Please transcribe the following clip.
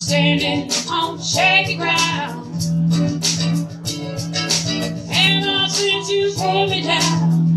standing on shaky ground. and since you pulled me down,